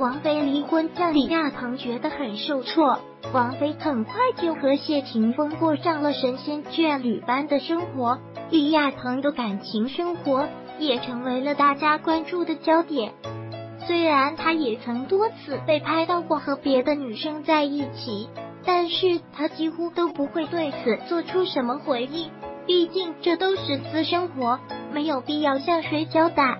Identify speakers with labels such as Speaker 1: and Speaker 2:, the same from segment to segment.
Speaker 1: 王菲离婚让李亚鹏觉得很受挫。王菲很快就和谢霆锋过上了神仙眷侣般的生活，李亚鹏的感情生活也成为了大家关注的焦点。虽然他也曾多次被拍到过和别的女生在一起，但是他几乎都不会对此做出什么回应，毕竟这都是私生活，没有必要向谁交代。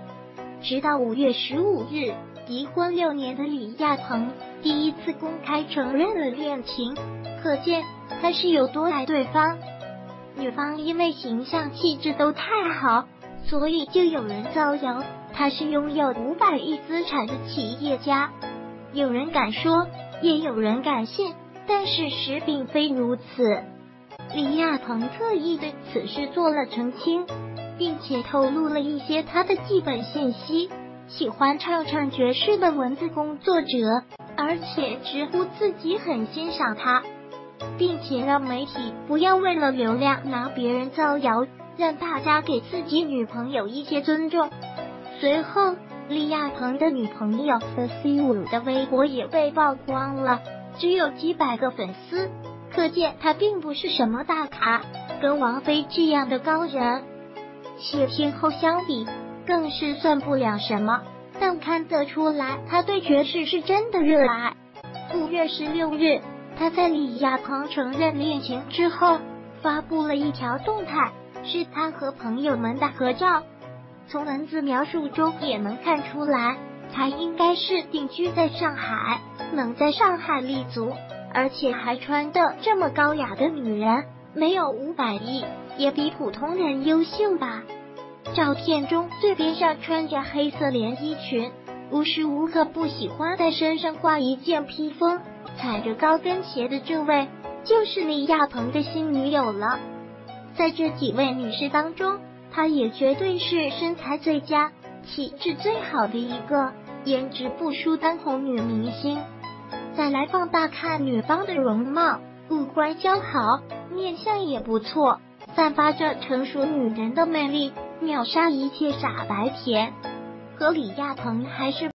Speaker 1: 直到五月十五日，离婚六年的李亚鹏。第一次公开承认了恋情，可见他是有多爱对方。女方因为形象气质都太好，所以就有人造谣他是拥有五百亿资产的企业家。有人敢说，也有人敢信，但事实并非如此。李亚鹏特意对此事做了澄清，并且透露了一些他的基本信息：喜欢唱唱爵士的文字工作者。而且直呼自己很欣赏他，并且让媒体不要为了流量拿别人造谣，让大家给自己女朋友一些尊重。随后，李亚鹏的女朋友 The C 五的微博也被曝光了，只有几百个粉丝，可见他并不是什么大咖，跟王菲这样的高人，谢天后相比，更是算不了什么。但看得出来，他对爵士是真的热爱。五月十六日，他在李亚鹏承认恋情之后，发布了一条动态，是他和朋友们的合照。从文字描述中也能看出来，他应该是定居在上海，能在上海立足，而且还穿的这么高雅的女人，没有五百亿，也比普通人优秀吧。照片中最边上穿着黑色连衣裙，无时无刻不喜欢在身上挂一件披风，踩着高跟鞋的这位，就是李亚鹏的新女友了。在这几位女士当中，她也绝对是身材最佳、气质最好的一个，颜值不输当红女明星。再来放大看女方的容貌，五官姣好，面相也不错，散发着成熟女人的魅力。秒杀一切傻白甜，和李亚鹏还是。